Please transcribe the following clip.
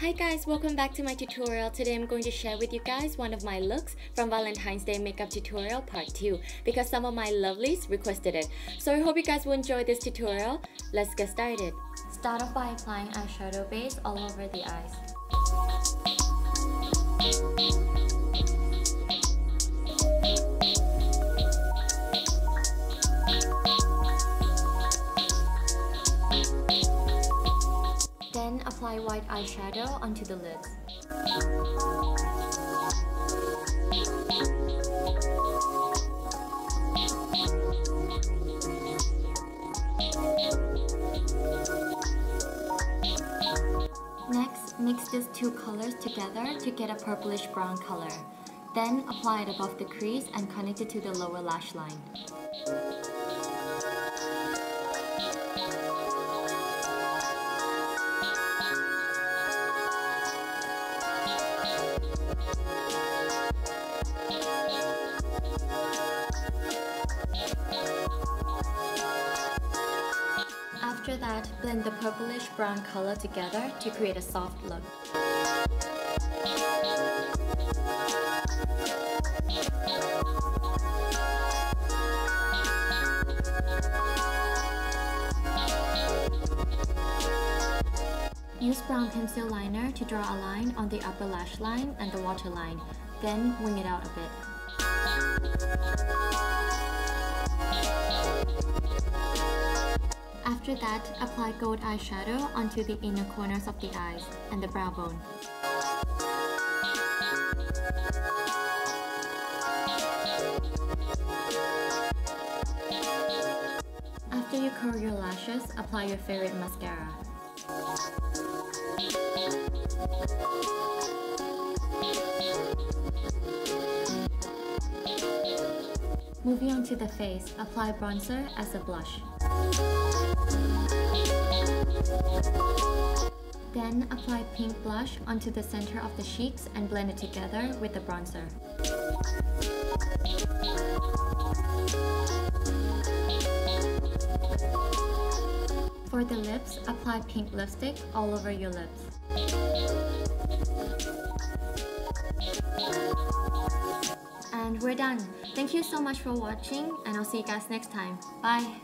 Hi guys, welcome back to my tutorial. Today I'm going to share with you guys one of my looks from Valentine's Day makeup tutorial part 2 because some of my lovelies requested it. So I hope you guys will enjoy this tutorial. Let's get started. Start off by applying eyeshadow base all over the eyes. Apply white eyeshadow onto the lids. Next, mix these two colors together to get a purplish brown color. Then apply it above the crease and connect it to the lower lash line. After that, blend the purplish brown color together to create a soft look. Use brown pencil liner to draw a line on the upper lash line and the waterline, then wing it out a bit. After that, apply gold eyeshadow onto the inner corners of the eyes and the brow bone. After you curl your lashes, apply your favorite mascara. Moving on to the face, apply bronzer as a blush. Then apply pink blush onto the center of the cheeks and blend it together with the bronzer. For the lips, apply pink lipstick all over your lips. And we're done. Thank you so much for watching and I'll see you guys next time. Bye!